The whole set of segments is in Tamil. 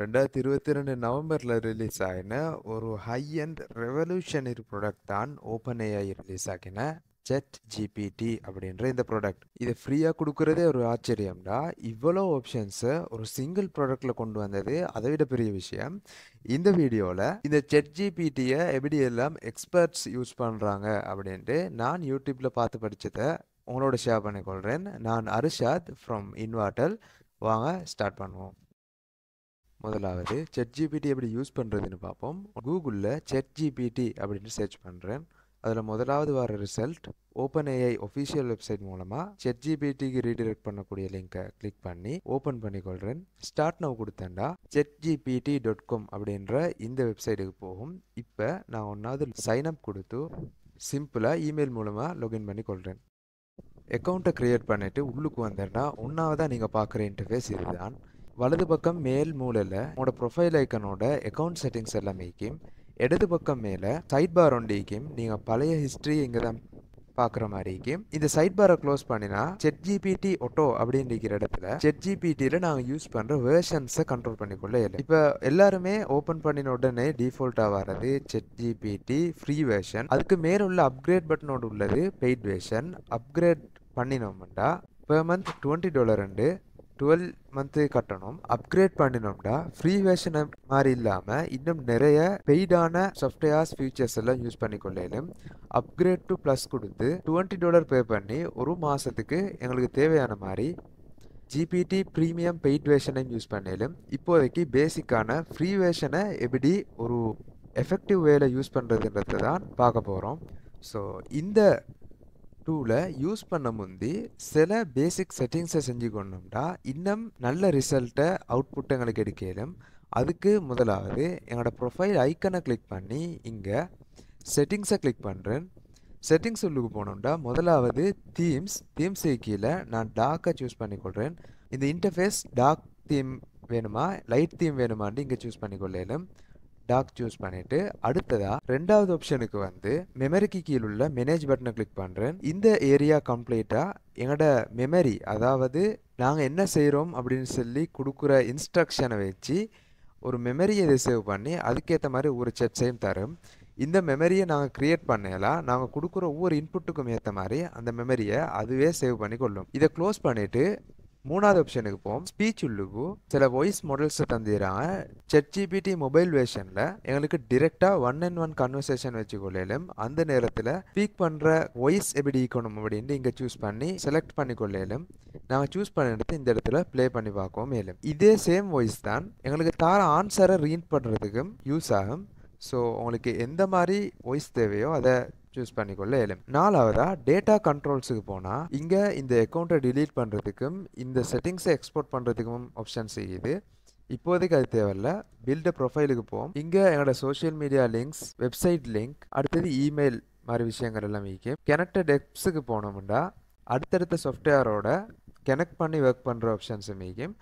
ரெண்டாயிரத்தி இருபத்தி ரெண்டு நவம்பரில் ரிலீஸ் ஆகின ஒரு ஹை அண்ட் ரெவல்யூஷனரி ப்ராடக்ட் தான் ஓப்பன் ஏஐ ரிலீஸ் ஆகின செட் ஜிபிடி அப்படின்ற இந்த ப்ராடக்ட் இதை ஃப்ரீயாக கொடுக்குறதே ஒரு ஆச்சரியம்டா. இவ்வளோ ஆப்ஷன்ஸை ஒரு சிங்கிள் ப்ராடக்டில் கொண்டு வந்தது அதை விட பெரிய விஷயம். இந்த வீடியோவில் இந்த செட் ஜிபிடியை எப்படி எல்லாம் எக்ஸ்பர்ட்ஸ் யூஸ் பண்ணுறாங்க அப்படின்ட்டு நான் யூடியூப்பில் பார்த்து படித்ததை உங்களோட ஷேர் பண்ணிக்கொள்கிறேன் நான் அரிஷாத் ஃப்ரம் இன்வாட்டல் வாங்க ஸ்டார்ட் பண்ணுவோம். முதலாவது செட் ஜிபிடி எப்படி யூஸ் பண்ணுறதுன்னு பார்ப்போம். கூகுளில் செட் ஜிபிடி அப்படின்னு சர்ச் பண்ணுறேன் அதில் முதலாவது வர result OpenAI official website மூலமாக செட் ஜிபிடிக்கு ரீடிரெக்ட் பண்ணக்கூடிய லிங்கை கிளிக் பண்ணி ஓப்பன் பண்ணிக்கொள்கிறேன் ஸ்டார்ட் நவ் கொடுத்தேன்டா. செட் ஜிபிடி டாட் காம் அப்படின்ற இந்த வெப்சைட்டுக்கு போகும். இப்போ நான் ஒன்றாவது சைன் அப் கொடுத்து சிம்பிளாக இமெயில் மூலமாக லாகின் பண்ணி கொள்கிறேன் அக்கௌண்ட்டை க்ரியேட் பண்ணிவிட்டு உள்ளுக்கு வந்தேன்னா ஒன்றாவதாக நீங்கள் பார்க்குற இன்டர்ஃபேஸ் இதுதான். வலது பக்கம் மேல் மூலையில் உங்களோட ப்ரொஃபைல் ஐக்கனோட அக்கௌண்ட் செட்டிங்ஸ் எல்லாமேக்கும் இடது பக்கம் மேலே சைட் பார் ஒண்டிக்கும் நீங்கள் பழைய ஹிஸ்ட்ரி இங்கே தான் பார்க்குற மாதிரிக்கும் இந்த சைட் பாரை க்ளோஸ் பண்ணினா செட் ஜிபிடி ஒட்டோ இருக்கிற இடத்துல செட் ஜிபிடியில் நாங்கள் யூஸ் பண்ணுற வேர்ஷன்ஸை கண்ட்ரோல் பண்ணிக்கொள்ள இல்லை இப்போ எல்லாருமே ஓப்பன் பண்ணின உடனே டிஃபால்ட்டாக வர்றது செட் ஜிபிடி ஃப்ரீ வேர்ஷன் அதுக்கு மேலே உள்ள அப்கிரேட் பட்டனோடு உள்ளது பெய்ட் வேர்ஷன் அப்கிரேட் பண்ணினோம்டா பெர் மந்த் டுவெண்ட்டி டாலர் ரெண்டு டுவெல் மந்த்து கட்டணும். அப்கிரேட் பண்ணினோம்னா ஃப்ரீ வேர்ஷன் மாதிரி இல்லாமல் இன்னும் நிறைய பெய்டான சாஃப்ட்வேர்ஸ் ஃபீச்சர்ஸ் எல்லாம் யூஸ் பண்ணிக்கொள்ளலும் அப்கிரேட் டு ப்ளஸ் கொடுத்து டுவெண்ட்டி டாலர் பே பண்ணி ஒரு மாதத்துக்கு எங்களுக்கு தேவையான மாதிரி ஜிபிடி ப்ரீமியம் பெய்ட் வேர்ஷனையும் யூஸ் பண்ணலும் இப்போதைக்கு பேசிக்கான ஃப்ரீ வேர்ஷனை எப்படி ஒரு எஃபெக்டிவ் வேல யூஸ் பண்ணுறதுன்றதை தான் பார்க்க போகிறோம் ஸோ இந்த டூவில் யூஸ் பண்ண முந்தி சில பேசிக் செட்டிங்ஸை செஞ்சு கொண்டோம்னா இன்னும் நல்ல ரிசல்ட்டை அவுட்புட் எங்களுக்கு எடுக்கலும். அதுக்கு முதலாவது என்னோடய ப்ரொஃபைல் ஐக்கனை கிளிக் பண்ணி இங்கே செட்டிங்ஸை கிளிக் பண்ணுறேன் செட்டிங்ஸ் உள்ளுக்கு போனோம்டா. முதலாவது தீம்ஸ் தீம்ஸ் கீழே நான் டார்க்கை சூஸ் பண்ணிக்கொள்கிறேன் இந்த இன்டர்ஃபேஸ் டார்க் தீம் வேணுமா? லைட் தீம் வேணுமான்னு இங்கே சூஸ் பண்ணிக்கொள்ளலும் டாக் சூஸ் பண்ணிட்டு அடுத்ததா ரெண்டாவது ஆப்ஷனுக்கு வந்து மெமரிக்கு கீழ் உள்ள மேனேஜ் பட்டனை கிளிக் பண்ணுறேன் இந்த ஏரியா கம்ப்ளீட்டாக எங்களோட மெமரி அதாவது நாங்கள் என்ன செய்கிறோம் அப்படின்னு சொல்லி கொடுக்குற இன்ஸ்ட்ரக்ஷனை வச்சு ஒரு மெமரியை இதை சேவ் பண்ணி அதுக்கேற்ற மாதிரி ஒரு செட்ஸையும் தரும். இந்த மெமரியை நாங்கள் க்ரியேட் பண்ணலாம் நாங்கள் கொடுக்குற ஒவ்வொரு இன்புட்டுக்கும் ஏற்ற மாதிரி அந்த மெமரியை அதுவே சேவ் பண்ணி கொள்ளும் இதை க்ளோஸ் பண்ணிவிட்டு மூணாவது ஆப்ஷனுக்கு போவோம். ஸ்பீச் உள்ளுபு சில வாய்ஸ் மாடல்ஸை தந்துடுறாங்க செட் ஜிபிடி மொபைல் வேர்ஷனில் எங்களுக்கு டிரெக்டாக ஒன் அண்ட் ஒன் கன்வர்சேஷன் வச்சுக்கொள்ளையிலும் அந்த நேரத்தில் ஸ்பீக் பண்ணுற வாய்ஸ் எப்படி ஈக்கணும் அப்படின்ட்டு இங்கே சூஸ் பண்ணி செலக்ட் பண்ணிக்கொள்ளையிலும் நாங்கள் சூஸ் பண்ணிட்டு இந்த இடத்துல ப்ளே பண்ணி பார்க்கவும் மேலும். இதே சேம் வாய்ஸ் தான் எங்களுக்கு தார ஆன்சரை ரீட் பண்ணுறதுக்கும் யூஸ் ஆகும். ஸோ உங்களுக்கு எந்த மாதிரி வாய்ஸ் தேவையோ அதை சூஸ் பண்ணிக்கொள்ள இயலும். நாலாவதா டேட்டா கண்ட்ரோல்ஸுக்கு போனால் இங்கே இந்த அக்கௌண்ட்டை டிலீட் பண்ணுறதுக்கும் இந்த செட்டிங்ஸை எக்ஸ்போர்ட் பண்ணுறதுக்கும் ஆப்ஷன்ஸ் இது. இப்போதைக்கு அது தேவையில்ல. பில்ட ப்ரொஃபைலுக்கு போவோம். இங்கே என்னோட social media links website link அடுத்தது இமெயில் மாதிரி விஷயங்கள் எல்லாம் வைக்கும் கனெக்டட் எப்ஸுக்கு போனோம்னா அடுத்தடுத்த சாஃப்ட்வேரோட கனெக்ட் பண்ணி ஒர்க் பண்ணுற ஆப்ஷன்ஸும் மீக்கும்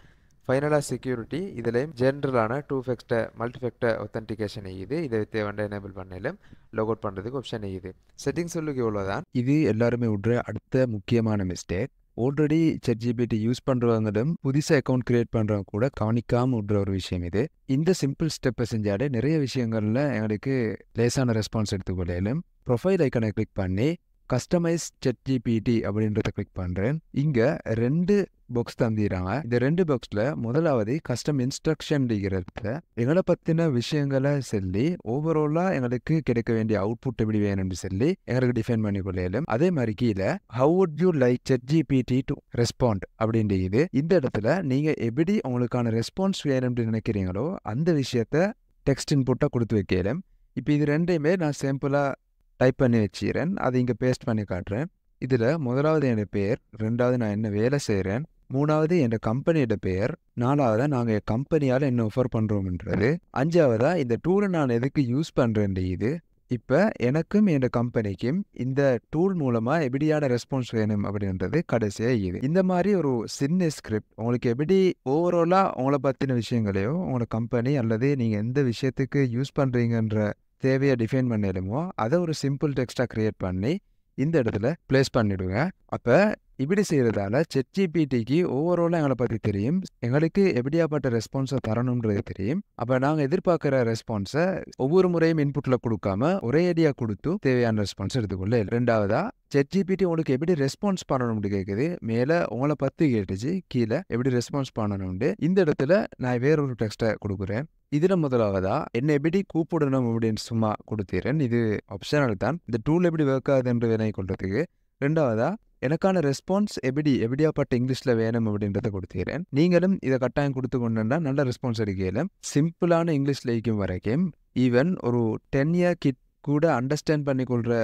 ஃபைனலாக செக்யூரிட்டி இதுலேயும் ஜென்ரலான two factor multi factor authentication இது இதை தேவையான எனேபிள் பண்ணலும் லாக் அவுட் பண்ணுறதுக்கு ஆப்ஷன் இது செட்டிங்ஸ் சொல்லுக்கு இவ்வளோ தான் இது எல்லாருமே விட்ற அடுத்த முக்கியமான mistake already chat GPT use பண்ணுறவங்களும் புதுசாக அக்கௌண்ட் கிரியேட் பண்ணுறவங்க கூட கவனிக்காமல் விட்ற ஒரு விஷயம் இது. இந்த சிம்பிள் ஸ்டெப்பை செஞ்சாலே நிறைய விஷயங்களில் எங்களுக்கு லேசான ரெஸ்பான்ஸ் எடுத்துக்கொள்ளையிலும் ப்ரொஃபைல் ஐக்கனை கிளிக் பண்ணி கஸ்டமைஸ் செட் ஜிபிடி அப்படின்றத கிளிக் பண்ணுறேன் இங்கே ரெண்டு பாக்ஸ் தந்திடுறாங்க இந்த ரெண்டு பாக்ஸில் முதலாவது கஸ்டம் இன்ஸ்ட்ரக்ஷன் இருக்கிறத எங்களை பற்றின விஷயங்களை சொல்லி ஓவராலாக எங்களுக்கு கிடைக்க வேண்டிய அவுட்புட் எப்படி வேணும்னு சொல்லி எங்களுக்கு டிஃபைன் பண்ணி கொள்ளையிலும். அதே மாதிரி கீழே how would you like chat GPT to respond அப்படின்ற இது. இந்த இடத்துல நீங்கள் எப்படி உங்களுக்கான ரெஸ்பான்ஸ் வேணும்னு நினைக்கிறீங்களோ அந்த விஷயத்த டெக்ஸ்ட் இன்புட்டாக கொடுத்து வைக்கலாம். இப்போ இது ரெண்டையுமே நான் சிம்பிளாக டைப் பண்ணி வச்சுக்கிறேன். அதை இங்கே பேஸ்ட் பண்ணி காட்டுறேன். இதில் முதலாவது என்னோட பேர் ரெண்டாவது நான் என்ன வேலை செய்கிறேன் மூணாவது என் கம்பெனியோட பெயர் நாலாவதா நாங்கள் என் கம்பெனியால் என்ன ஒஃபர் பண்ணுறோம்ன்றது அஞ்சாவதா இந்த டூலை நான் எதுக்கு யூஸ் பண்ணுறேன் இது இப்போ எனக்கும் என் கம்பெனிக்கும் இந்த டூல் மூலமாக எப்படியான ரெஸ்பான்ஸ் வேணும் அப்படின்றது கடைசியாக இது. இந்த மாதிரி ஒரு சின்ன ஸ்கிரிப்ட் உங்களுக்கு எப்படி ஓவராலாக உங்களை பற்றின விஷயங்களையோ உங்களோட கம்பெனி அல்லது நீங்கள் எந்த விஷயத்துக்கு யூஸ் பண்ணுறீங்கன்ற தேவையை டிஃபைன் பண்ணிடுமோ அதை ஒரு சிம்பிள் டெக்ஸ்ட்டாக க்ரியேட் பண்ணி இந்த இடத்துல பிளேஸ் பண்ணிவிடுங்க அப்போ இப்படி செய்கிறதால செட்ஜிபிடிக்கு ஓவராலாக எங்களை பற்றி தெரியும். எங்களுக்கு எப்படியாப்பட்ட ரெஸ்பான்ஸை தரணுன்றது தெரியும். அப்போ நாங்கள் எதிர்பார்க்குற ரெஸ்பான்ஸை ஒவ்வொரு முறையும் இன்புட்டில் கொடுக்காம ஒரே ஐடியா கொடுத்து தேவையான ரெஸ்பான்ஸ் எடுத்துக்கொள்ள ரெண்டாவதா செட் ஜிபிடி உங்களுக்கு எப்படி ரெஸ்பான்ஸ் பண்ணணும்னு கேட்குது மேலே உங்களை பற்றி கேட்டுச்சு கீழே எப்படி ரெஸ்பான்ஸ் பண்ணணும்னு. இந்த இடத்துல நான் வேற ஒரு டெக்ஸ்ட்டை கொடுக்குறேன். இதில் முதலாவதா என்ன எப்படி கூப்பிடணும் அப்படின்னு சும்மா கொடுத்துறேன். இது ஆப்ஷனல் தான். இந்த டூல் எப்படி ஒர்க் ஆகுதுன்ற வினை கொள்றதுக்கு ரெண்டாவதா எனக்கான ரெஸ்பான்ஸ் எப்படி எப்படியாப்பட்ட இங்கிலீஷில் வேணும் அப்படின்றத கொடுத்துக்கிறேன். நீங்களும் இதை கட்டாயம் கொடுத்து கொண்டுன்னா நல்ல ரெஸ்பான்ஸ் எடுக்கல சிம்பிளான இங்கிலீஷ் லைக்கும் வரைக்கும் ஈவன் ஒரு டென் இயர் கிட் கூட அண்டர்ஸ்டாண்ட் பண்ணிக்கொள்கிற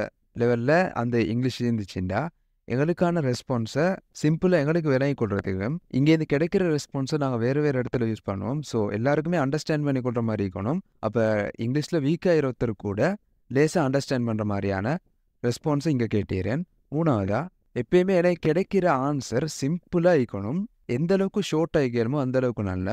லெவலில் அந்த இங்கிலீஷ் இருந்துச்சுன்னா எங்களுக்கான ரெஸ்பான்ஸை சிம்பிளாக எங்களுக்கு விலகி கொள்றதுக்கு இங்கேருந்து கிடைக்கிற ரெஸ்பான்ஸை நாங்கள் வேறு வேறு இடத்துல யூஸ் பண்ணுவோம். ஸோ எல்லாருக்குமே அண்டர்ஸ்டாண்ட் பண்ணி கொள்கிற மாதிரி இருக்கணும். அப்போ இங்கிலீஷில் வீக்காக இருபத்தர் கூட லேசாக அண்டர்ஸ்டாண்ட் பண்ணுற மாதிரியான ரெஸ்பான்ஸை இங்கே கேட்டீரேன் மூணாவதாக எப்பயுமே எனக்கு கிடைக்கிற ஆன்சர் சிம்பிளாக இருக்கணும். எந்த அளவுக்கு ஷோர்ட் ஆகிக்கிறமோ அந்த அளவுக்கு நல்ல.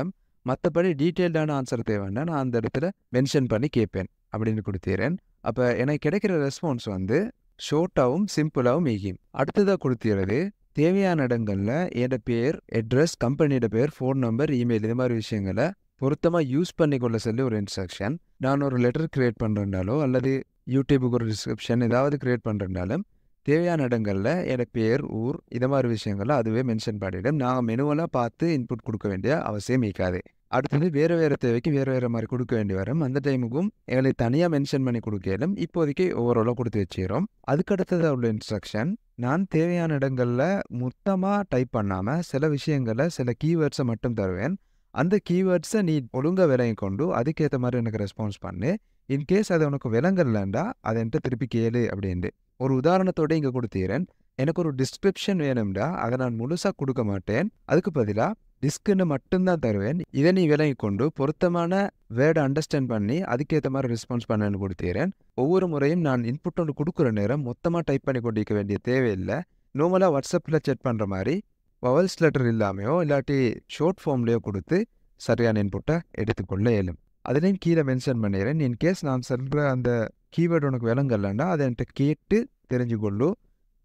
மற்றபடி டீட்டெயில்டான ஆன்சர் தேவைன்னா நான் அந்த இடத்துல மென்ஷன் பண்ணி கேட்பேன் அப்படின்னு கொடுத்துறேன். அப்போ எனக்கு கிடைக்கிற ரெஸ்பான்ஸ் வந்து ஷோர்ட்டாகவும் சிம்பிளாகவும் ஈகியும் அடுத்ததாக கொடுத்துறது தேவையான இடங்களில் என்னோட பேர் அட்ரஸ் கம்பெனியோட பேர் ஃபோன் நம்பர் இமெயில் இது மாதிரி விஷயங்களை பொருத்தமாக யூஸ் பண்ணிக்கொள்ள சொல்லி ஒரு இன்ஸ்ட்ரக்ஷன் நான் ஒரு லெட்டர் க்ரியேட் பண்ணுறேன்னாலோ அல்லது யூடியூபுக்கு ஒரு டிஸ்கிரிப்ஷன் ஏதாவது க்ரியேட் பண்ணுறதுனாலும் தேவையான இடங்களில் எனக்கு பேர் ஊர் இது மாதிரி விஷயங்கள்லாம் அதுவே மென்ஷன் பண்ணிவிடும் நாங்கள் மெனுவெல்லாம் பார்த்து இன்புட் கொடுக்க வேண்டிய அவசியம் இருக்காது. அடுத்தது வேறு வேறு தேவைக்கு வேறு வேறு மாதிரி கொடுக்க வேண்டி வரும். அந்த டைமுக்கும் எங்களுக்கு தனியாக மென்ஷன் பண்ணி கொடுக்கலும் இப்போதைக்கு ஓவராலாக கொடுத்து வச்சுக்கிறோம் அதுக்கடுத்தது உள்ள இன்ஸ்ட்ரக்ஷன் நான் தேவையான இடங்களில் மொத்தமாக டைப் பண்ணாமல் சில விஷயங்களை சில கீவேர்ட்ஸை மட்டும் தருவேன். அந்த கீவேர்ட்ஸை நீ ஒழுங்காக விலையை கொண்டு அதுக்கேற்ற மாதிரி எனக்கு ரெஸ்பான்ஸ் பண்ணு. இன்கேஸ் அது உனக்கு விலங்கல்லண்டா அதை என்கிட்ட திருப்பி கேளு அப்படின்ட்டு. ஒரு உதாரணத்தோட இங்கே கொடுத்தீரன் எனக்கு ஒரு டிஸ்கிரிப்ஷன் வேணும்டா அதை நான் முழுசாக கொடுக்க மாட்டேன். அதுக்கு பதிலாக டிஸ்க்குன்னு மட்டும்தான் தருவேன். இதை நீ விலகி கொண்டு பொருத்தமான வேர்டை அண்டர்ஸ்டாண்ட் பண்ணி அதுக்கேற்ற மாதிரி ரெஸ்பான்ஸ் பண்ணேன்னு கொடுத்தேறேன். ஒவ்வொரு முறையும் நான் இன்புட் ஒன்று கொடுக்குற நேரம் மொத்தமாக டைப் பண்ணி கொண்டிருக்க வேண்டிய தேவையில்லை. நார்மலாக வாட்ஸ்அப்பில் செட் பண்ணுற மாதிரி வவல்ஸ் லெட்டர் இல்லாமையோ இல்லாட்டி ஷார்ட் ஃபார்ம்லேயோ கொடுத்து சரியான இன்புட்டை எடுத்துக்கொள்ள இயலும். அதுலேயும் கீழே மென்ஷன் பண்ணிடுறேன் இன்கேஸ் நான் சொல்கிற அந்த கீவேர்டு உனக்கு விளங்கலன்னா அதை என்கிட்ட கேட்டு தெரிஞ்சுக்கொள்ளு.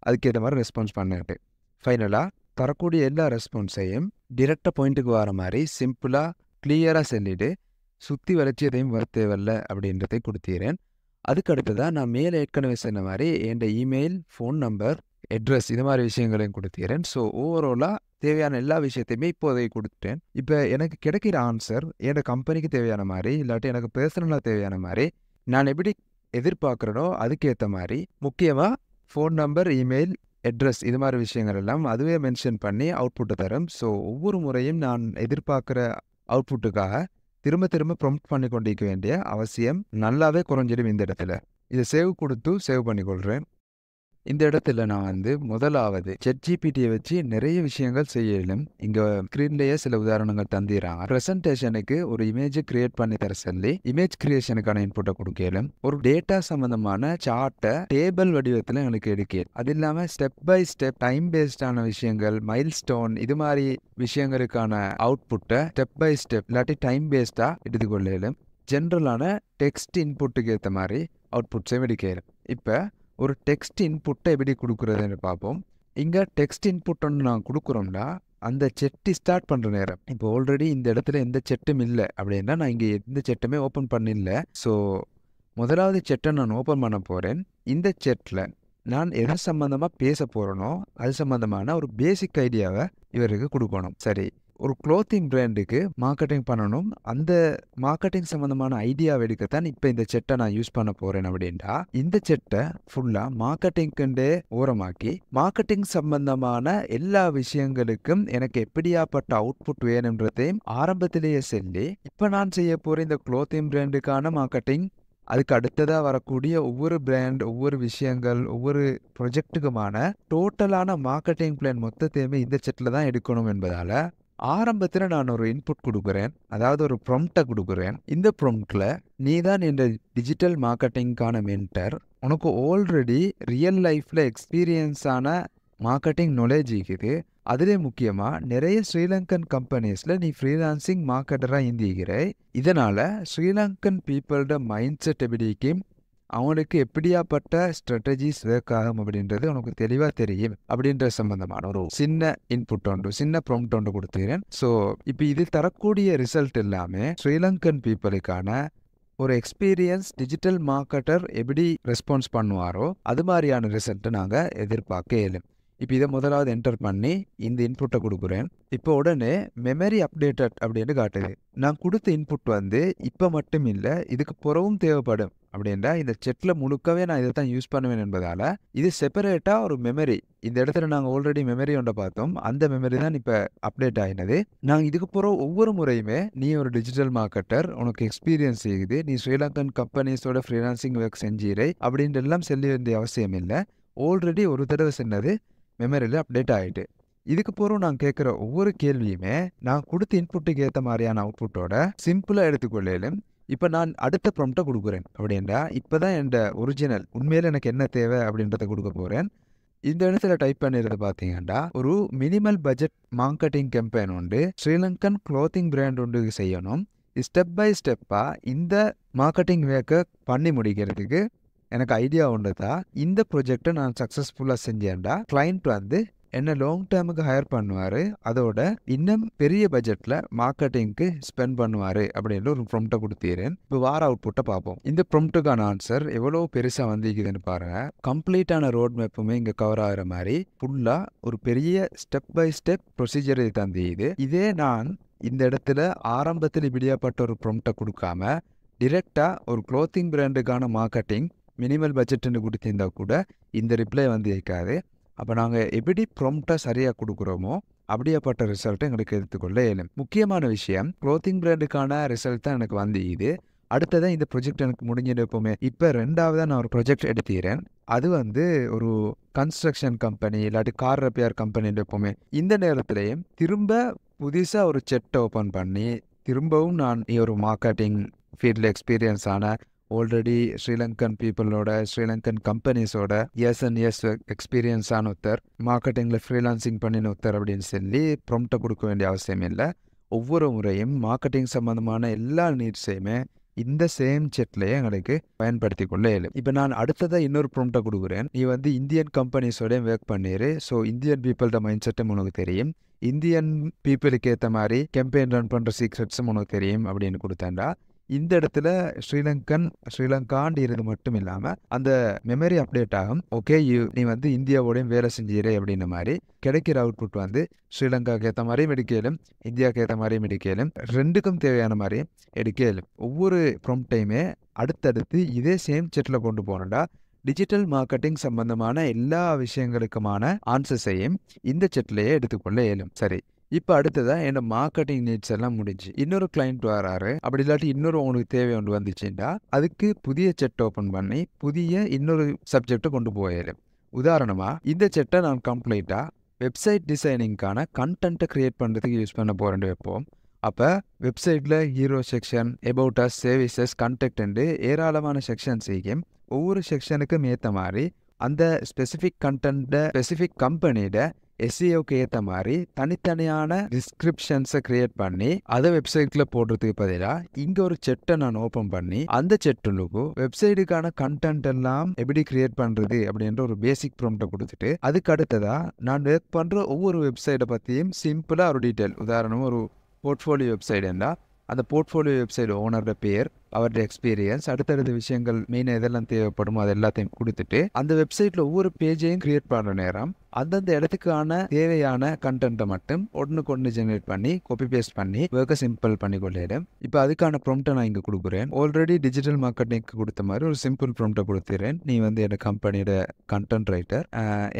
அதுக்கேற்ற மாதிரி ரெஸ்பான்ஸ் பண்ணிட்டு. ஃபைனலாக தரக்கூடிய எல்லா ரெஸ்பான்ஸையும் டிரெக்டாக பாயிண்ட்டுக்கு வர மாதிரி சிம்பிளாக கிளியராக சொல்லிவிட்டு சுற்றி வளர்ச்சி எதையும் வர தேவையில்ல அப்படின்றதை கொடுத்துறேன் அதுக்கு அடுத்ததாக நான் மேலே ஏற்கனவே சொன்ன மாதிரி என் இமெயில் ஃபோன் நம்பர் அட்ரஸ் இது மாதிரி விஷயங்களையும் கொடுத்துறேன் ஸோ ஓவராலாக தேவையான எல்லா விஷயத்தையுமே இப்போதைக்கு கொடுத்துட்டேன். இப்போ எனக்கு கிடைக்கிற ஆன்சர் என்னோட கம்பெனிக்கு தேவையான மாதிரி இல்லாட்டி எனக்கு பர்சனலாக தேவையான மாதிரி நான் எப்படி எதிர்பார்க்குறனோ அதுக்கேற்ற மாதிரி முக்கியமாக ஃபோன் நம்பர் இமெயில் அட்ரஸ் இது மாதிரி விஷயங்கள் எல்லாம் அதுவே மென்ஷன் பண்ணி அவுட்புட்டை தரும். ஸோ ஒவ்வொரு முறையும் நான் எதிர்பார்க்குற அவுட்புட்டுக்காக திரும்ப திரும்ப ப்ரொம்ப்ட் பண்ணி கொண்டிருக்க வேண்டிய அவசியம் நல்லாவே குறைஞ்சிடும் இந்த இடத்துல. இதை சேவ் கொடுத்து சேவ் பண்ணிக்கொள்கிறேன் இந்த இடத்துல நான் வந்து முதலாவது செட் ஜிபிடியை வச்சு நிறைய விஷயங்கள் செய்யலும். இங்க ஸ்க்ரீன்லயே சில உதாரணங்கள் தந்திராங்க ப்ரெசன்டேஷனுக்கு ஒரு இமேஜை கிரியேட் பண்ணி தர சொல்லி இமேஜ் கிரியேஷனுக்கான இன்புட்டை கொடுக்கலும். ஒரு டேட்டா சம்பந்தமான சார்ட்டை டேபிள் வடிவத்தில் எங்களுக்கு எடுக்கலும் அது இல்லாமல் ஸ்டெப் பை ஸ்டெப் டைம் பேஸ்டான விஷயங்கள் மைல் ஸ்டோன் இது மாதிரி விஷயங்களுக்கான அவுட்புட்டை ஸ்டெப் பை ஸ்டெப் இல்லாட்டி டைம் பேஸ்டா எடுத்துக்கொள்ளலும் ஜென்ரலான டெக்ஸ்ட் இன்புட்டுக்கு ஏற்ற மாதிரி அவுட்புட்ஸையும் எடுக்கலும் இப்போ ஒரு டெக்ஸ்ட் இன்புட்டை எப்படி கொடுக்குறதுன்னு பார்ப்போம். இங்கே டெக்ஸ்ட் இன்புட் ஒன்று நான் கொடுக்குறோம்னா அந்த செட்டு ஸ்டார்ட் பண்ணுற நேரம். இப்போ ஆல்ரெடி இந்த இடத்துல எந்த செட்டும் இல்லை அப்படின்னா நான் இங்கே எந்த செட்டுமே ஓப்பன் பண்ணில்ல. ஸோ முதலாவது செட்டை நான் ஓப்பன் பண்ண போகிறேன் இந்த செட்டில் நான் எது சம்மந்தமாக பேச போகிறேனோ அது சம்மந்தமான ஒரு பேசிக் ஐடியாவை இவருக்கு கொடுக்கணும். சரி. ஒரு க்ளோத்திங் பிராண்டுக்கு மார்க்கெட்டிங் பண்ணணும். அந்த மார்க்கெட்டிங் சம்மந்தமான ஐடியா எடுக்கத்தான் இப்போ இந்த செட்டை நான் யூஸ் பண்ண போகிறேன் அப்படின்டா இந்த செட்டை ஃபுல்லாக மார்க்கெட்டிங்க்குண்டே ஓரமாக்கி மார்க்கெட்டிங் சம்பந்தமான எல்லா விஷயங்களுக்கும் எனக்கு எப்படியாப்பட்ட அவுட்புட் வேணுன்றதையும் ஆரம்பத்திலேயே சொல்லி இப்போ நான் செய்ய போகிற இந்த க்ளோத்திங் பிராண்டுக்கான மார்க்கெட்டிங் அதுக்கு அடுத்ததாக வரக்கூடிய ஒவ்வொரு பிராண்ட் ஒவ்வொரு விஷயங்கள் ஒவ்வொரு ப்ரொஜெக்ட்டுக்குமான டோட்டலான மார்க்கெட்டிங் பிளான் மொத்தத்தையுமே இந்த செட்டில் தான் எடுக்கணும் என்பதால் ஆரம்பத்தில் நான் ஒரு இன்புட் கொடுக்குறேன். அதாவது ஒரு ப்ரொம்ப்டை கொடுக்குறேன். இந்த ப்ரொம்ப்டில் நீ தான் இந்த டிஜிட்டல் மார்க்கெட்டிங்கான மென்டர் உனக்கு ஆல்ரெடி ரியல் லைஃப்பில் எக்ஸ்பீரியன்ஸான மார்க்கெட்டிங் நாலேஜ் இருக்குது. அதிலே முக்கியமாக நிறைய ஸ்ரீலங்கன் கம்பெனிஸில் நீ ஃப்ரீலான்சிங் மார்க்கெட்டராக இந்திக்கிற இதனால் ஸ்ரீலங்கன் பீப்புளோட மைண்ட் செட் எப்படிக்கும் அவனுக்கு எப்படியாப்பட்ட ஸ்ட்ராட்டஜிஸ் ஒர்க் ஆகும் அப்படின்றது உனக்கு தெளிவாக தெரியும் அப்படின்ற சம்பந்தமான ஒரு சின்ன இன்புட் ஒன்று சின்ன ப்ராம்ப்ட் ஒன்று கொடுத்துக்கிறேன். ஸோ இப்போ இது தரக்கூடிய ரிசல்ட் எல்லாமே ஸ்ரீலங்கன் பீப்புளுக்கான ஒரு எக்ஸ்பீரியன்ஸ் டிஜிட்டல் மார்க்கெட்டர் எப்படி ரெஸ்பான்ஸ் பண்ணுவாரோ அது மாதிரியான ரிசல்ட்டை நாங்கள் எதிர்பார்க்க இயலும். இப்போ இதை முதலாவது என்டர் பண்ணி இந்த இன்புட்டை கொடுக்குறேன். இப்போ உடனே மெமரி அப்டேட்டட் அப்படின்னு காட்டுது. நான் கொடுத்த இன்புட் வந்து இப்போ மட்டும் இல்லை இதுக்கு புறவும் தேவைப்படும் அப்படின்றா இந்த செட்டில் முழுக்கவே நான் இதை தான் யூஸ் பண்ணுவேன் என்பதால் இது செப்பரேட்டாக ஒரு மெமரி இந்த இடத்துல நாங்கள் ஆல்ரெடி மெமரி ஒன்றை பார்த்தோம். அந்த மெமரி தான் இப்போ அப்டேட் ஆகினது நாங்கள் இதுக்கு போகிற ஒவ்வொரு முறையுமே நீ ஒரு டிஜிட்டல் மார்க்கெட்டர் உனக்கு எக்ஸ்பீரியன்ஸ் இருக்குது. நீ ஸ்ரீலங்கன் கம்பெனிஸோட ஃப்ரீலான்சிங் ஒர்க் செஞ்சீரை அப்படின்ட்டு எல்லாம் செல்ல வேண்டிய அவசியம் இல்லை. ஆல்ரெடி ஒரு தடவை சொன்னது மெமரியில் அப்டேட் ஆகிட்டு இதுக்கு போகிறோம் நான் கேட்குற ஒவ்வொரு கேள்வியுமே நான் கொடுத்த இன்புட்டுக்கு ஏற்ற மாதிரியான அவுட்புட்டோட சிம்பிளாக எடுத்துக்கொள்ளையிலும் இப்போ நான் அடுத்த ப்ரொம்ப்டை கொடுக்குறேன். அப்படின்றா இப்போ தான் என் ஒரிஜினல் உண்மையில் எனக்கு என்ன தேவை அப்படின்றத கொடுக்க போகிறேன் இந்த இடத்துல டைப் பண்ணிடுறது பார்த்தீங்கன்னா ஒரு மினிமல் பட்ஜெட் மார்க்கெட்டிங் கேம்பெயின் உண்டு ஸ்ரீலங்கன் க்ளோத்திங் பிராண்ட் ஒன்று செய்யணும். ஸ்டெப் பை ஸ்டெப்பாக இந்த மார்க்கெட்டிங் வேக்கை பண்ணி முடிக்கிறதுக்கு எனக்கு ஐடியா ஒன்றுதா இந்த ப்ரொஜெக்டை நான் சக்ஸஸ்ஃபுல்லாக செஞ்சேன்டா. கிளைண்ட் வந்து என்ன லாங் டேர்முக்கு ஹையர் பண்ணுவார். அதோட இன்னும் பெரிய பட்ஜெட்டில் மார்க்கெட்டிங்க்கு ஸ்பெண்ட் பண்ணுவார் அப்படின்னு ஒரு ப்ரொம்ப்டை கொடுத்தீரேன் இப்போ வார அவுட்புட்டை பார்ப்போம். இந்த ப்ரொம்ப்ட்டுக்கான ஆன்சர் எவ்வளோ பெருசாக வந்திருக்குதுன்னு பாருங்கள் கம்ப்ளீட்டான ரோட் மேப்புமே இங்கே கவர் ஆகிற மாதிரி ஃபுல்லாக ஒரு பெரிய ஸ்டெப் பை ஸ்டெப் ப்ரொசீஜர் தந்தியுது இதே நான் இந்த இடத்துல ஆரம்பத்தில் இப்படியாப்பட்ட ஒரு ப்ரொம்ப்டை கொடுக்காம டிரெக்டாக ஒரு க்ளோத்திங் பிராண்டுக்கான மார்க்கெட்டிங் மினிமல் பட்ஜெட்டுன்னு கொடுத்திருந்தா கூட இந்த ரிப்ளை வந்து இருக்காது. அப்போ நாங்கள் எப்படி ப்ரொம்ப்டாக சரியாக கொடுக்குறோமோ அப்படியேப்பட்ட ரிசல்ட்டை எங்களுக்கு எடுத்துக்கொள்ள இயலும் முக்கியமான விஷயம் க்ளோத்திங் பிராண்டுக்கான ரிசல்ட் தான் எனக்கு வந்து இது. அடுத்ததான் இந்த ப்ரொஜெக்ட் எனக்கு முடிஞ்சது எப்போவுமே இப்போ ரெண்டாவதாக நான் ஒரு ப்ரொஜெக்ட் எடுத்துக்கிறேன் அது வந்து ஒரு கன்ஸ்ட்ரக்ஷன் கம்பெனி இல்லாட்டி கார் ரிப்பேர் கம்பெனின்னு எப்போவுமே இந்த நேரத்துலையும் திரும்ப புதுசாக ஒரு செட்டை ஓப்பன் பண்ணி திரும்பவும் நான் ஒரு மார்க்கெட்டிங் ஃபீல்டில் எக்ஸ்பீரியன்ஸ் ஆன ஆல்ரெடி ஸ்ரீலங்கன் பீப்புளோட ஸ்ரீலங்கன் கம்பெனிஸோட எஸ் அண்ட் எஸ் எக்ஸ்பீரியன்ஸ் ஆன ஒருத்தர் மார்க்கெட்டிங்கில் ஃப்ரீலான்சிங் பண்ணின ஒருத்தர் அப்படின்னு சொல்லி ப்ரொம்ப்டை கொடுக்க வேண்டிய அவசியம் இல்லை. ஒவ்வொரு முறையும் மார்க்கெட்டிங் சம்மந்தமான எல்லா நீட்ஸையுமே இந்த சேம் செட்லேயே எங்களுக்கு பயன்படுத்தி கொள்ள இயலும். இப்போ நான் அடுத்ததாக இன்னொரு ப்ரொம்ப்டை கொடுக்குறேன். நீ வந்து இந்தியன் கம்பெனிஸோடய ஒர்க் பண்ணிடு ஸோ இந்தியன் பீப்புள்கிட்ட மைண்ட் செட்டும் உனக்கு தெரியும். இந்தியன் பீப்புளுக்கு ஏற்ற மாதிரி கேம்பெயின் ரன் பண்ணுற சீக்ரெட்ஸும் உனக்கு தெரியும் அப்படின்னு கொடுத்தேன்டா. இந்த இடத்துல ஸ்ரீலங்கன் ஸ்ரீலங்காண்டு இருந்து மட்டும் இல்லாமல் அந்த மெமரி அப்டேட் ஆகும். ஓகே யூ நீ வந்து இந்தியாவோடையும் வேலை செஞ்சிரு அப்படின்ற மாதிரி கிடைக்கிற அவுட்புட் வந்து ஸ்ரீலங்காவுக்கு ஏற்ற மாதிரியும் எடுக்கலும் இந்தியாவுக்கு ஏற்ற மாதிரியும் எடுக்கலும் ரெண்டுக்கும் தேவையான மாதிரியும் எடுக்கலும். ஒவ்வொரு ப்ரொம்டையுமே அடுத்தடுத்து இதே சேம் செட்டில் கொண்டு போனோம்டா டிஜிட்டல் மார்க்கெட்டிங் சம்பந்தமான எல்லா விஷயங்களுக்குமான ஆன்சர்ஸையும் இந்த செட்லேயே எடுத்துக்கொள்ள இயலும். சரி. இப்போ அடுத்ததான் என்ன மார்க்கெட்டிங் நீட்ஸ் எல்லாம் முடிஞ்சு. இன்னொரு கிளைண்ட் வராரு. அப்படி இல்லாட்டி இன்னொரு உங்களுக்கு தேவை ஒன்று வந்துச்சுன்னா அதுக்கு புதிய செட் ஓப்பன் பண்ணி புதிய இன்னொரு சப்ஜெக்டை கொண்டு போயிரு. உதாரணமாக இந்த செட்டை நான் கம்ப்ளீட்டாக வெப்சைட் டிசைனிங்க்கான கண்டென்ட்டை க்ரியேட் பண்ணுறதுக்கு யூஸ் பண்ண போகிறேன்னு வைப்போம். அப்போ வெப்சைட்டில் hero section about us services contact ஏராளமான செக்ஷன்ஸ் செய்யும். ஒவ்வொரு செக்ஷனுக்கும் ஏற்ற மாதிரி அந்த ஸ்பெசிஃபிக் கண்டென்ட்டை ஸ்பெசிஃபிக் கம்பெனியோட எஸ்சிஓக்கு ஏற்ற மாதிரி தனித்தனியான டிஸ்கிரிப்ஷன்ஸை கிரியேட் பண்ணி அதை வெப்சைட்டில் போடுறதுக்கு பதிலாக இங்கே ஒரு செட்டை நான் ஓப்பன் பண்ணி அந்த செட்டுலுக்கு வெப்சைட்டுக்கான கண்டென்ட் எல்லாம் எப்படி கிரியேட் பண்ணுறது அப்படின்ற ஒரு பேசிக் ப்ரோம்ட்டை கொடுத்துட்டு அதுக்கு அடுத்ததாக நான் ஒர்க் பண்ணுற ஒவ்வொரு வெப்சைட்டை பற்றியும் சிம்பிளாக ஒரு டீட்டெயில் உதாரணம் ஒரு போர்ட்ஃபோலியோ வெப்சைட் என்றால் அந்த போர்ட்ஃபோலியோ வெப்சைட் ஓனரோட பேர் அவருடைய எக்ஸ்பீரியன்ஸ் அடுத்தடுத்த விஷயங்கள் மெயின் எதெல்லாம் தேவைப்படுமோ அது எல்லாத்தையும் கொடுத்துட்டு அந்த வெப்சைட்டில் ஒவ்வொரு பேஜையும் கிரியேட் பண்ணுற நேரம் அந்தந்த இடத்துக்கான தேவையான கண்டென்ட்டை மட்டும் ஒன்றுக்கு ஒன்று ஜென்ரேட் பண்ணி காப்பி பேஸ்ட் பண்ணி ஒர்க்கை சிம்பிள் பண்ணி கொள்ளிடும் இப்போ அதுக்கான ப்ரொம்ப்டை நான் இங்கே கொடுக்குறேன். ஆல்ரெடி டிஜிட்டல் மார்க்கெட்டிங்க்கு கொடுத்த மாதிரி ஒரு சிம்பிள் ப்ரொம்ப்டை கொடுத்துறேன். நீ வந்து என் கம்பெனியோட கண்டென்ட் ரைட்டர்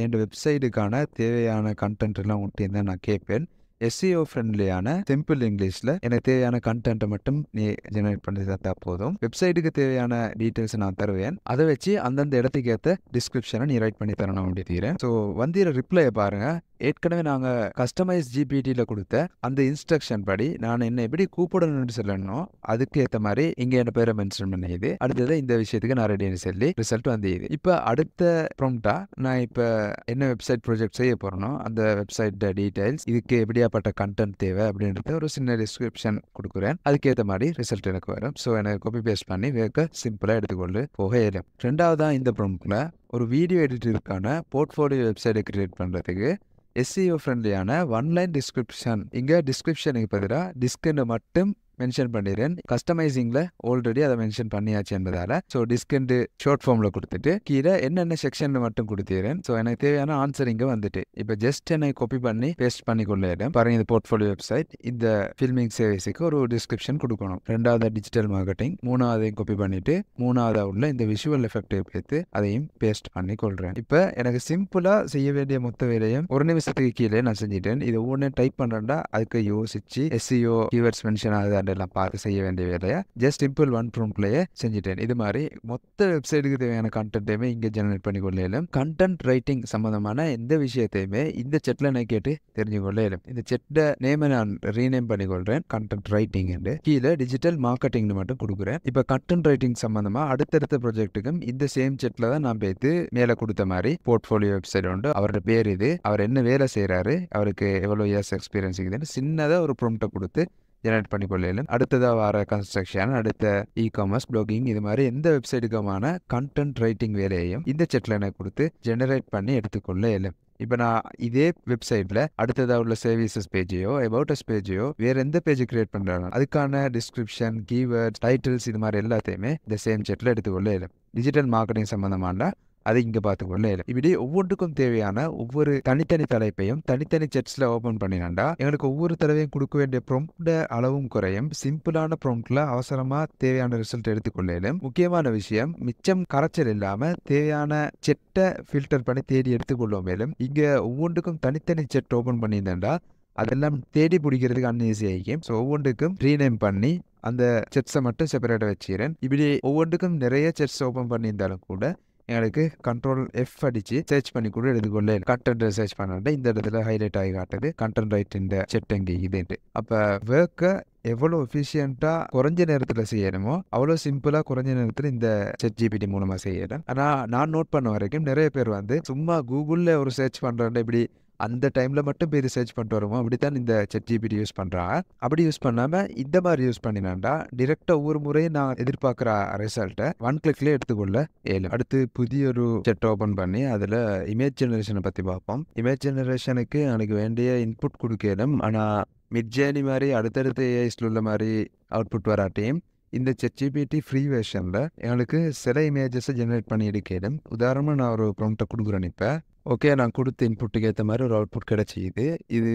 என் வெப்சைட்டுக்கான தேவையான கண்டென்ட் எல்லாம் ஒட்டி தான் நான் கேட்பேன் எஸ்சிஓ ஃப்ரெண்ட்லியான சிம்பிள் இங்கிலீஷில் எனக்கு தேவையான கண்டென்ட்டை மட்டும் நீ ஜெனரேட் பண்ணி தந்தா போதும். வெப்சைட்டுக்கு தேவையான டீட்டெயில்ஸ் நான் தருவேன். அதை வச்சு அந்தந்த இடத்துக்கு ஏற்ற டிஸ்கிரிப்ஷனை நீ ரைட் பண்ணி தரணும் அப்படி தீரேன். ஸோ வந்தீர ரிப்ளையை பாருங்கள் ஏற்கனவே நாங்கள் கஸ்டமைஸ் ஜிபிடியில் கொடுத்த அந்த இன்ஸ்ட்ரக்ஷன் படி நான் என்ன எப்படி கூப்பிடணும்னு சொல்லணும் அதுக்கு ஏற்ற மாதிரி இங்கே என்ன பேரை மென்ஷன் பண்ணியது. அடுத்தது இந்த விஷயத்துக்கு நான் ரெடின்னு சொல்லி ரிசல்ட் வந்து இப்போ அடுத்த ப்ராம்ப்டா நான் இப்போ என்ன வெப்சைட் ப்ரொஜெக்ட் செய்ய போகிறனோ அந்த வெப்சைட் டீடைல்ஸ் இதுக்கு எப்படியாப்பட்ட கண்டென்ட் தேவை அப்படின்றத ஒரு சின்ன டிஸ்கிரிப்ஷன் கொடுக்குறேன். அதுக்கேற்ற மாதிரி ரிசல்ட் எனக்கு வரும். ஸோ எனக்கு காப்பி பேஸ்ட் பண்ணி வேக சிம்பிளாக எடுத்துக்கொண்டு போக இயலும் ரெண்டாவதாக இந்த ப்ராம்ப்டில் ஒரு வீடியோ எடிட்டருக்கான போர்ட்ஃபோலியோ வெப்சைட்டை கிரியேட் பண்ணுறதுக்கு எஸ்சிஓ ஃப்ரெண்ட்லியான ஒன்லைன் டிஸ்கிரிப்ஷன் இங்கே டிஸ்கிரிப்ஷனுக்கு பதிலாக டிஸ்கன்னு மட்டும் மென்ஷன் பண்ணிடுறேன் கஸ்டமைசிங்கில் ஆல்ரெடி அதை மென்ஷன் பண்ணியாச்சு என்பதால. ஸோ டிஸ்கண்ட் ஷார்ட் ஃபார்மில் கொடுத்துட்டு கீழே என்னென்ன செக்ஷன் மட்டும் கொடுத்துறேன் ஸோ எனக்கு தேவையான ஆன்சர் இங்கே வந்துட்டு. இப்போ ஜஸ்ட் என்னை காப்பி பண்ணி பேஸ்ட் பண்ணி கொள்ளிடும் பாருங்க இந்த போர்ட்ஃபோலியோ வெப்சைட் இந்த ஃபில்மிங் சர்வீஸுக்கு ஒரு டிஸ்கிரிப்ஷன் கொடுக்கணும். ரெண்டாவது டிஜிட்டல் மார்க்கெட்டிங் மூணாவதையும் காப்பி பண்ணிட்டு மூணாவது உள்ள இந்த விஷுவல் எஃபெக்டை எடுத்து அதையும் பேஸ்ட் பண்ணி கொள்றேன் இப்போ எனக்கு சிம்பிளாக செய்ய வேண்டிய மொத்த வேலையும் ஒரு நிமிஷத்துக்கு கீழே நான் செஞ்சுட்டேன். இது ஒவ்வொன்றும் டைப் பண்ணுறேன்டா அதுக்கு யோசிச்சு எஸ்சிஓ கீவர்ட்ஸ் மென்ஷன் ஆகுது எல்லாம் பார்த்து செய்ய வேண்டிய வேலையை ஜஸ்ட் சிம்பிள் ஒன் ப்ரூம்ப்லேயே செஞ்சுட்டேன். இது மாதிரி மொத்த வெப்சைட்டுக்கு தேவையான கண்டென்ட்டையுமே இங்கே ஜெனரேட் பண்ணி கொள்ளையிலும் கண்டென்ட் ரைட்டிங் சம்மந்தமான எந்த விஷயத்தையுமே இந்த செட்டில் நான் கேட்டு தெரிஞ்சு கொள்ளையிலும் இந்த செட்டை நேமை நான் ரீநேம் பண்ணி கொள்றேன் கண்டென்ட் ரைட்டிங் கீழே டிஜிட்டல் மார்க்கெட்டிங்னு மட்டும் கொடுக்குறேன். இப்போ கண்டென்ட் ரைட்டிங் சம்மந்தமாக அடுத்தடுத்த ப்ராஜெக்ட்டுக்கும் இந்த சேம் செட்டில் தான் நான் பேத்து மேலே கொடுத்த மாதிரி போர்ட்ஃபோலியோ வெப்சைட் உண்டு. அவரோட பேர் இது. அவர் என்ன வேலை செய்கிறாரு அவருக்கு எவ்வளோ இயர்ஸ் எக்ஸ்பீரியன்ஸ் இருக்குதுன்னு சின்னதாக ஒரு ப்ரொம்ட்டை கொடுத்து ஜெனரேட் பண்ணி கொள்ளையிலும் அடுத்ததாக வர கன்ஸ்ட்ரக்ஷன் அடுத்த இ காமர்ஸ் பிளாகிங் இது மாதிரி எந்த வெப்சைட்டுக்குமான கண்டென்ட் ரைட்டிங் வேலையையும் இந்த செட்டில் எனக்கு கொடுத்து ஜெனரேட் பண்ணி எடுத்துக்கொள்ள இயலும் இப்போ நான் இதே வெப்சைட்டில் அடுத்ததாக உள்ள சர்வீசஸ் பேஜையோ அபவுட்டஸ் பேஜையோ வேறு எந்த பேஜ் கிரியேட் பண்ணுறாங்க அதுக்கான டிஸ்கிரிப்ஷன் கீவேர்ட் டைட்டில்ஸ் இது மாதிரி எல்லாத்தையுமே இந்த சேம் செட்டில் எடுத்துக்கொள்ள இயலும் டிஜிட்டல் மார்க்கெட்டிங் சம்மந்தமான அதை இங்கே பார்த்துக்கொள்ள இப்படி ஒவ்வொன்றுக்கும் தேவையான ஒவ்வொரு தனித்தனி தலைப்பையும் தனித்தனி செட்ஸில் ஓப்பன் பண்ணினாண்டா எங்களுக்கு ஒவ்வொரு தடவையும் கொடுக்க வேண்டிய ப்ரொம்ப்ட அளவும் குறையும். சிம்பிளான ப்ரொம்ப்டில் அவசரமாக தேவையான ரிசல்ட் எடுத்துக்கொள்ளையிலும் முக்கியமான விஷயம் மிச்சம் கரைச்சல் இல்லாமல் தேவையான செட்டை ஃபில்டர் பண்ணி தேடி எடுத்துக்கொள்ளும் மேலும் இங்கே ஒவ்வொன்றுக்கும் தனித்தனி செட் ஓப்பன் பண்ணியிருந்தேன்டா அதெல்லாம் தேடி பிடிக்கிறதுக்கு அன்ஈஸி ஆகிக்கும் ஸோ ஒவ்வொன்றுக்கும் ரீநேம் பண்ணி அந்த செட்ஸை மட்டும் செப்பரேட்டாக வச்சுக்கிறேன். இப்படி ஒவ்வொன்றுக்கும் நிறைய செட்ஸ் ஓப்பன் பண்ணியிருந்தாலும் கூட எங்களுக்கு கண்ட்ரோல் எஃப் அடிச்சு சர்ச் பண்ணி கூட எடுத்துக்கொள்ள கண்டென்ட் சர்ச் பண்ணிட்டு இந்த இடத்துல ஹைலைட் ஆகி காட்டுது. கண்டென்ட் ரைட் இந்த செட் எங்கே இதுன்ட்டு. அப்போ ஒர்க்கை எவ்வளோ எஃபிஷியண்ட்டாக குறைஞ்ச நேரத்தில் செய்யணுமோ அவ்வளோ சிம்பிளாக குறைஞ்ச நேரத்தில் இந்த செட் ஜிபிடி மூலமாக செய்யலாம். ஆனால் நான் நோட் பண்ண வரைக்கும் நிறைய பேர் வந்து சும்மா கூகுளில் ஒரு சர்ச் பண்ணுறேன் இப்படி அந்த டைமில் மட்டும் போய் ரிசர்ச் பண்ணிட்டு வருவோம். அப்படி தான் இந்த செட் ஜிபிடி யூஸ் பண்ணுறாங்க அப்படி யூஸ் பண்ணாமல் இந்த மாதிரி யூஸ் பண்ணினாண்டா டிரெக்டாக ஒவ்வொரு முறையும் நான் எதிர்பார்க்குற ரிசல்ட்டை ஒன் கிளிக்லேயே எடுத்துக்கொள்ள ஏழு அடுத்து புதிய ஒரு செட் ஓப்பன் பண்ணி அதில் இமேஜ் ஜெனரேஷனை பற்றி பார்ப்போம். இமேஜ் ஜெனரேஷனுக்கு எனக்கு வேண்டிய இன்புட் கொடுக்கணும் ஆனால் மிட் ஜேர்னி மாதிரி அடுத்தடுத்த ஏஐஸில் உள்ள மாதிரி அவுட்புட் வராட்டியும் இந்த செட்ஜிபிடி ஃப்ரீ வேர்ஷனில் எங்களுக்கு சில இமேஜஸை ஜென்ரேட் பண்ணி எடுக்கணும் உதாரணமாக நான் ஒரு ப்ரௌண்ட்டை கொடுக்குறேன் இப்போ. ஓகே நான் கொடுத்த இன்புட்டுக்கு ஏற்ற மாதிரி ஒரு அவுட்புட் கிடச்சிது. இது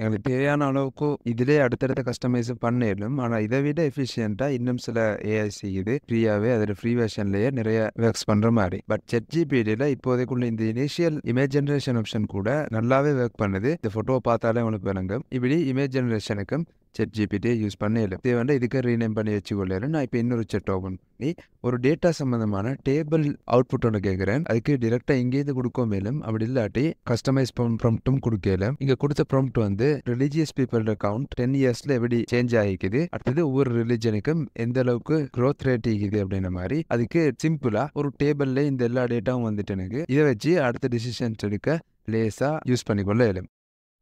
எங்களுக்கு தேவையான அளவுக்கு இதிலே அடுத்தடுத்த கஸ்டமைஸ் பண்ணிடலும் ஆனால் இதை விட எஃபிஷியண்ட்டாக இன்னும் சில ஏஐ செய்யுது. ஃப்ரீயாகவே அதில் ஃப்ரீ வேர்ஷன்லேயே நிறைய ஒர்க்ஸ் பண்ணுற மாதிரி. பட் செட் ஜிபிடியில் இப்போதைக்குள்ள இந்த இனிஷியல் இமேஜ் ஜென்ரேஷன் ஆப்ஷன் கூட நல்லாவே ஒர்க் பண்ணுது. இந்த ஃபோட்டோவை பார்த்தாலே உங்களுக்கு விளங்கும். இப்படி இமேஜ் ஜென்ரேஷனுக்கும் செட் ஜிபிடியை யூஸ் பண்ணிடலாம் இதே வந்து இதுக்கு ரீநேம் பண்ணி வச்சுக்கொள்ளேன் நான் இப்போ இன்னொரு செட் ஓப்பன் பண்ணி ஒரு டேட்டா சம்மந்தமான டேபிள் அவுட்புட் ஒன்று கேட்குறேன் அதுக்கு டிரெக்டாக இங்கேருந்து கொடுக்க மேலும் அப்படி இல்லாட்டி கஸ்டமைஸ் ப்ரம்ட்டும் கொடுக்கல. இங்கே கொடுத்த ப்ரம்ட் வந்து ரிலீஜியஸ் பீப்புளோட கவுண்ட் டென் இயர்ஸில் எப்படி சேஞ்ச் ஆகிக்குது. அடுத்தது ஒவ்வொரு ரிலிஜனுக்கும் எந்த அளவுக்கு க்ரோத் ரேட் ஆகிக்குது அப்படின்ற மாதிரி. அதுக்கு சிம்பிளாக ஒரு டேபிளில் இந்த எல்லா டேட்டாவும் வந்துட்டு எனக்கு. இதை வச்சு அடுத்த டிசிஷன்ஸ் எடுக்க லேசாக யூஸ் பண்ணிக்கொள்ள இயலும்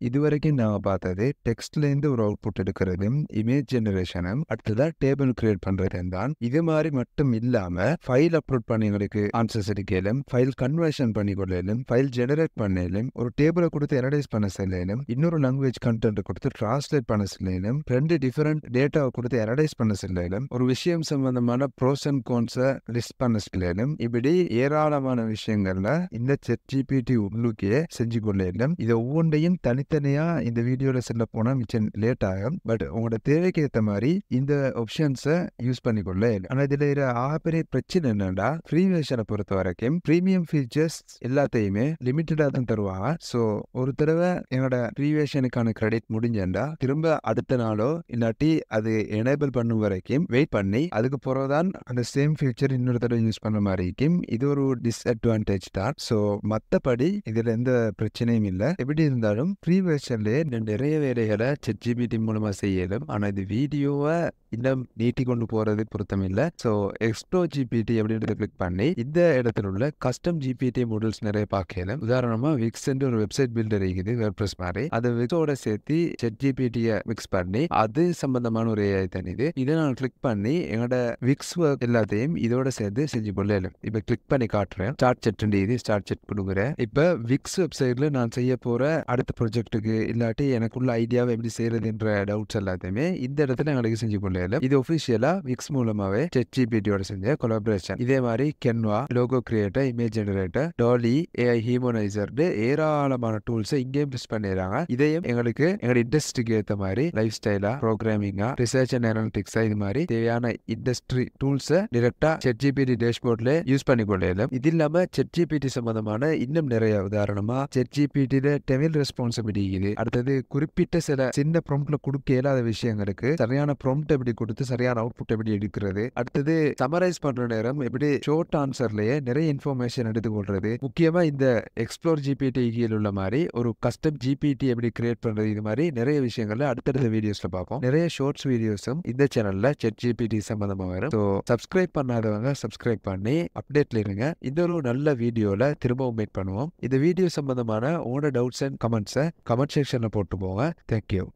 இதுவரைக்கும் நாங்கள் பார்த்தது டெக்ஸ்ட்லேருந்து ஒரு அவுட்புட் எடுக்கிறதும் இமேஜ் ஜெனரேஷனும் அடுத்ததாக டேபிள் கிரியேட் பண்ணுறதும் தான். இது மாதிரி மட்டும் இல்லாமல் ஃபைல் அப்லோட் பண்ணி எங்களுக்கு ஆன்சர்ஸ் எடுக்கலும் ஃபைல் கன்வர்ஷன் பண்ணி கொள்ளலும் ஃபைல் ஜெனரேட் பண்ணலும் ஒரு டேபிளை கொடுத்து எனடைஸ் பண்ண சொல்லலும் இன்னொரு லாங்குவேஜ் கண்டென்ட் கொடுத்து டிரான்ஸ்லேட் பண்ண சொல்லலும் ரெண்டு டிஃபரெண்ட் டேட்டாவை கொடுத்து எனடைஸ் பண்ண சொல்லலும் ஒரு விஷயம் சம்பந்தமான ப்ரோஸ் அண்ட் கோன்ஸை லிஸ்ட் பண்ண சொல்லலும் இப்படி ஏராளமான விஷயங்கள்ல இந்த செட் ஜிபிடி உள்ளுக்கே செஞ்சு கொள்ளலும். இதை ஒவ்வொன்றையும் தனி தனித்தனியாக இந்த வீடியோவில் செல்ல போனால் மிச்சம் லேட் ஆகும். பட் உங்களோட தேவைக்கு ஏற்ற மாதிரி இந்த ஆப்ஷன்ஸை யூஸ் பண்ணிக்கொள்ள ஆனால் இதில் இருக்கிற ஆகப்பெரிய பிரச்சனை என்னன்னா ஃப்ரீ வேர்ஷனை பொறுத்த வரைக்கும் ப்ரீமியம் ஃபீச்சர்ஸ் எல்லாத்தையுமே லிமிட்டடாக தான் தருவாங்க. ஸோ ஒரு தடவை என்னோட ஃப்ரீ வேர்ஷனுக்கான கிரெடிட் முடிஞ்சேன்டா திரும்ப அடுத்த நாளோ இல்லாட்டி அது எனேபிள் பண்ணும் வரைக்கும் வெயிட் பண்ணி அதுக்கு பிறகுதான் அந்த சேம் ஃபீச்சர் இன்னொரு தடவை யூஸ் பண்ண மாதிரி இருக்கும் இது ஒரு டிஸ்அட்வான்டேஜ் தான். ஸோ மற்றபடி இதில் எந்த பிரச்சனையும் இல்லை. எப்படி இருந்தாலும் ஃப்ரீ வெர்ஷன்லேயே நிறைய வேலைகளை செட் ஜிபிடி மூலமா செய்யலும். ஆனா இது வீடியோவை இன்னும் நீட்டி கொண்டு போறது பொருத்தமில்லை ஸோ எக்ஸ்ப்ளோ ஜிபிடி அப்படின்றத கிளிக் பண்ணி இந்த இடத்துல உள்ள கஸ்டம் ஜிபிடி மாடல்ஸ் நிறைய பார்க்கல உதாரணமா விக்ஸ் ஒரு வெப்சைட் பில்டர் இருக்குது வெப்ரஸ் மாதிரி. அதை விக்ஸோட சேர்த்து செட் ஜிபிடியை மிக்ஸ் பண்ணி அது சம்பந்தமான ஒரு ஏஐ தான் இது. இதை நான் கிளிக் பண்ணி என்னோட விக்ஸ் ஒர்க் எல்லாத்தையும் இதோட சேர்த்து செஞ்சு கொள்ளலும் இப்போ கிளிக் பண்ணி காட்டுறேன். ஸ்டார்ட் செட் இது ஸ்டார்ட் செட் கொடுக்குறேன் இப்போ விக்ஸ் வெப்சைட்ல நான் செய்ய போற அடுத்த ப்ராஜெக்ட்டுக்கு இல்லாட்டி எனக்குள்ள ஐடியாவை எப்படி செய்யறதுன்ற டவுட்ஸ் எல்லாத்தையுமே இந்த இடத்துல எங்களுக்கு செஞ்சு கொள்ளல இது ஒஃபிஷியலா விக்ஸ் மூலமாவே செட் ஜிபிடியோட செஞ்ச கொலாபரேஷன் இதே மாதிரி Canva logo creator image generator Dalle AI humanizer ஏராளமான டூல்ஸை இங்கேயும் டெஸ்ட் பண்ணிடுறாங்க. இதையும் எங்களுக்கு எங்களோட இண்டஸ்ட்ரிக்கு ஏற்ற மாதிரி லைஃப் ஸ்டைலா ப்ரோக்ராமிங்கா ரிசர்ச் அண்ட் அனாலிட்டிக்ஸா இது மாதிரி தேவையான இண்டஸ்ட்ரி டூல்ஸை டிரெக்டா செட் ஜிபிடி டேஷ்போர்ட்ல யூஸ் பண்ணி கொள்ளலாம் இது இல்லாம செட் ஜிபிடி சம்பந்தமான இன்னும் நிறைய உதாரணமா செட் ஜிபிடியில டெவில் ரெஸ்பான்சிபிலிட்டி இருக்குது. அடுத்தது குறிப்பிட்ட சில சின்ன ப்ரொம்ப்ட்ல கொடுக்க இயலாத விஷயங்களுக்கு சரியான ப்ராம்ப்ட் எப்படி கொடுத்து சரியான அவுட்புட் எப்படி எடுக்கிறது? அடுத்தது சமரைஸ் பண்ற நேரம் எப்படி ஷோர்ட் ஆன்சர்லயே நிறைய இன்ஃபர்மேஷன் எடுத்துக்கொள்றது முக்கியமா இந்த எக்ஸ்ப்ளோர் ஜிபிடி கீழ் உள்ள மாதிரி ஒரு கஸ்டம் ஜிபிடி எப்படி கிரியேட் பண்றது இது மாதிரி நிறைய விஷயங்கள்ல அடுத்தடுத்த வீடியோஸ்ல பார்ப்போம். நிறைய ஷோர்ட்ஸ் வீடியோஸும் இந்த சேனல்ல செட் ஜிபிடி சம்பந்தமா வரும். ஸோ சப்ஸ்கிரைப் பண்ணாதவங்க சப்ஸ்கிரைப் பண்ணி அப்டேட்ல இருங்க. இன்னொரு நல்ல வீடியோல திரும்பவும் மீட் பண்ணுவோம். இந்த வீடியோ சம்பந்தமான உங்களோட டவுட்ஸ் அண்ட் கமெண்ட்ஸை கமெண்ட் செக்ஷன்ல போட்டு போங்க. தேங்க்யூ